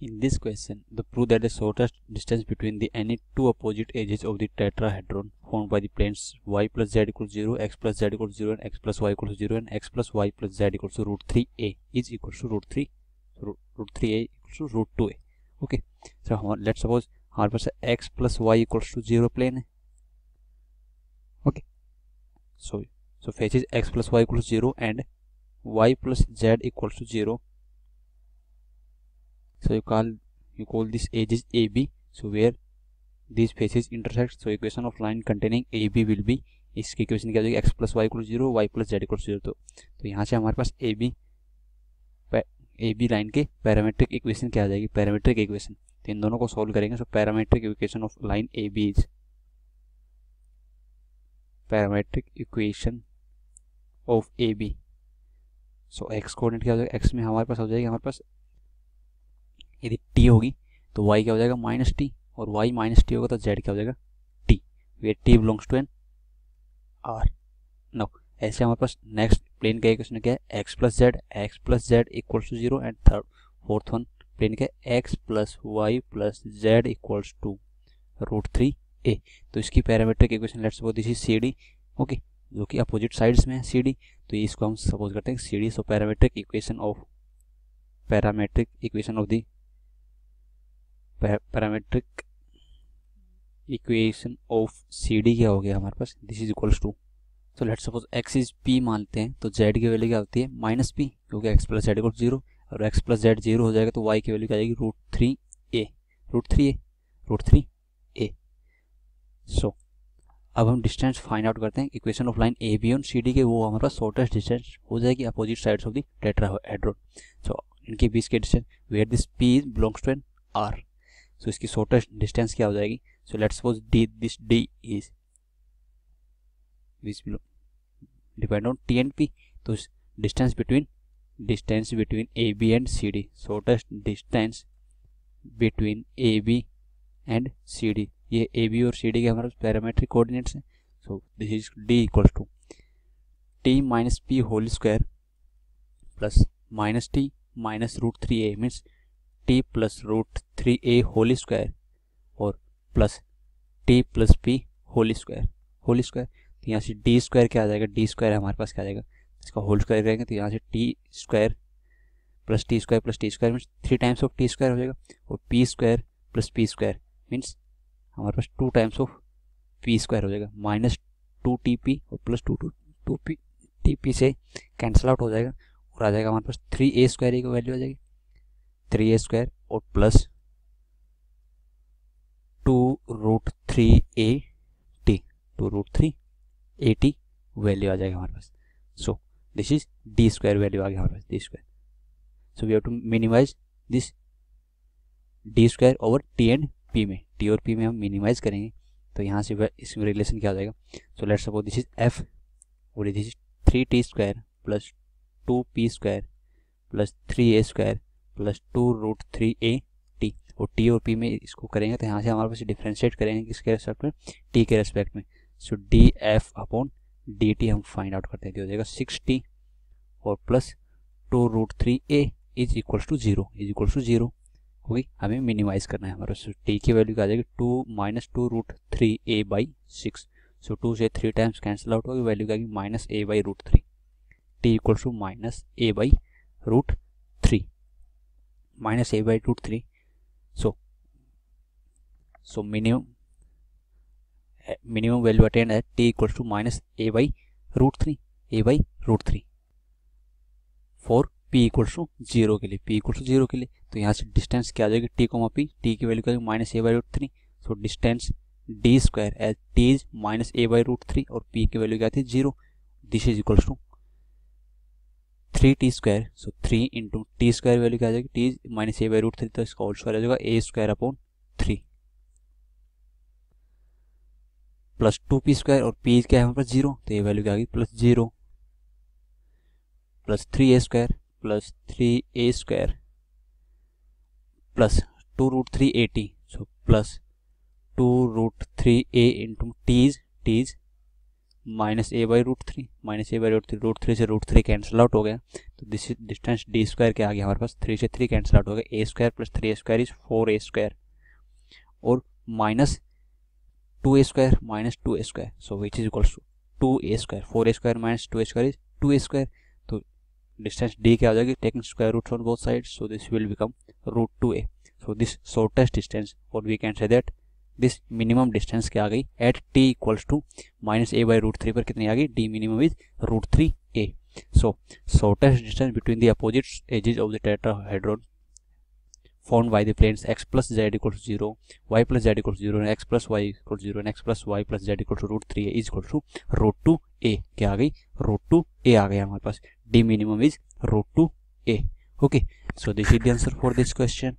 In this question, the prove that the shortest distance between the any two opposite edges of the tetrahedron formed by the planes y plus z equals 0, x plus z equals 0 and x plus y equals 0 and x plus y plus z equals to root 3a is equals to root 3 root, root 3a equals to root 2a. Okay, so let's suppose हमारे पास x plus y equals to 0 plane है okay so so faces x plus y equals 0 and y plus z equals to 0 So you call you call this edge is AB so where these faces intersect, so equation of line containing AB will be इसकी equation क्या हो जाएगी, x plus y equal zero y plus z equal zero तो तो यहाँ से हमारे पास A B A B line के पैरामीट्रिक इक्वेशन क्या आ जाएगी पैरामीट्रिक इक्वेशन तो इन दोनों को सॉल्व करेंगे so parametric equation of line A B is parametric equation of A B so x coordinate क्या हो जाएगा एक्स में हमारे पास हो जाएगी, हमारे पास होगी तो वाई क्या हो जाएगा? माइनस टी और वाई माइनस टी होगा तो जेड क्या हो जाएगा? T where t belongs to N R no ऐसे हमारे पास नेक्स्ट प्लेन का क्वेश्चन क्या है? X plus z x plus z equals to zero and third fourth one plane क्या है? X plus y plus z equals to root three a तो इसकी parametric equation let's suppose this is C D okay जो कि opposite sides में है C D तो इसको हम सपोज़ करते हैं C D so parametric equation of parametric equation of the parametric equation of C D क्या हो गया हमारे पास? दिस इज़ इक्वल्स टू तो let suppose x is p मानते हैं तो जेड की वैल्यू क्या होती है? माइनस पी क्योंकि x plus z equal zero और एक्स प्लस जेड ज़ीरो हो जाएगा तो वाई की वैल्यू क्या आएगी root three a root three a root three a so अब हम डिस्टेंस फाइंड आउट करते हैं equation of line A B और सी डी के, वो हमारे पास शॉर्टेस्ट डिस्टेंस हो जाएगी opposite sides of the tetrahedron so इनके बीच के distance where this p belongs to N R so so, इसकी शॉर्टेस्ट डिस्टेंस क्या हो जाएगी? So let suppose d this d is this depend on t and p तो distance between distance between A B and C D shortest distance between A B and C D ये A B और C D के हमारे parametric coordinates हैं. So this is d equals to t minus p whole square plus minus t minus root three a means t plus root three a whole square और plus t plus p whole square whole square तो यहाँ से D square क्या आ जाएगा? D square हमारे पास क्या आ जाएगा? इसका होल स्क्वायर करेंगे तो यहाँ से t square plus t square plus t square means three times of t square हो जाएगा और p square plus p square means हमारे पास two times of p square हो जाएगा। माइनस टू टी पी और plus two two two p t p से cancel out हो जाएगा और आ जाएगा हमारे पास थ्री ए स्क्वायर की वैल्यू आ जाएगी। थ्री ए स्क्वायर और plus two root three a t two root three a t value आ जाएगा हमारे पास। So this is d square value आ गया हमारे पास d square so we have to minimize this d square over t and p में। T और P में हम minimise करेंगे तो यहाँ से इसमें रिलेशन क्या आ जाएगा? So let's suppose this is f और this is three t square plus two p square plus three a square plus two root three a t और टी और पी में इसको करेंगे तो यहाँ से हमारे पास डिफ्रेंशिएट करेंगे किसके रेस्पेक्ट में? टी के रेस्पेक्ट में। So d f upon d t हम फाइंड आउट करते हैं तो हो जाएगा सिक्स टी और plus two root three a is equals to zero is equals to zero होगी हमें मिनिमाइज करना है हमारे सो टी की वैल्यू क्या आ जाएगी? Two minus two root three a by six so two से थ्री टाइम्स कैंसिल आउट होगी वैल्यू क्या आएगी minus a by root three t equals to minus a by root minus a by root 3 so so minimum minimum value attained at t equals to minus a by root 3 a by root 3 for p equals to zero के लिए, p equals to zero के लिए. तो यहाँ से distance क्या आ जाएगी? t कोमा p, t की वैल्यू क्या minus a by root three so distance d square as t is minus a by root three और p की वैल्यू क्या थी zero this is equals to three t square so three into t square value क्या आ जाएगी? T minus a by root three तो इसका whole square आ जाएगा a square upon three plus two p square और पी क्या है हमारे पास ज़ीरो तो ये वैल्यू क्या आ गई? Plus zero plus three a square plus three a square plus two root three a t so plus two root three a into t's t's minus a by root three minus a by root three root three से root three cancel out हो गया। तो this distance d square के आ गया हमारे पास three से थ्री कैंसिल आउट हो गया। A square plus three square is four a square और minus two a square minus two a square so which is equals to two a square four a square minus two a square is two a square तो distance d क्या हो जाएगी? Taking square root on both side so this will become root two a so this shortest distance और we can say that this minimum distance क्या आ गई at t equals to minus a by root three पर कितनी आ गई d minimum is root three a so shortest distance between the opposite edges of the formed by the planes x plus z equals 0 y plus z equals 0 and x plus y equals 0 and x plus y plus z equals to root 3 a is equal to root 2 a क्या आ गई root 2 a आ गया हमारे पास d minimum is root 2 a okay so this is the answer for this question